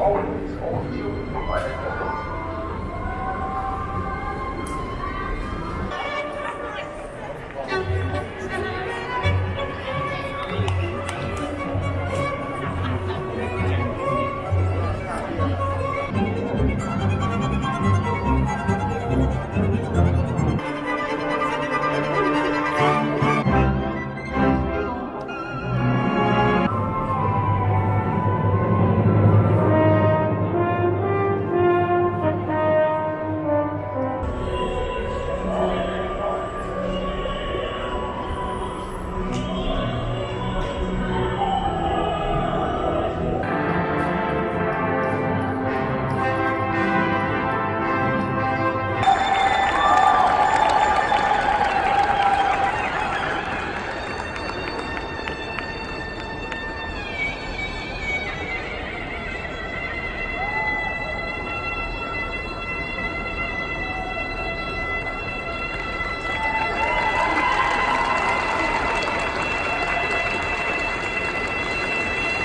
always by that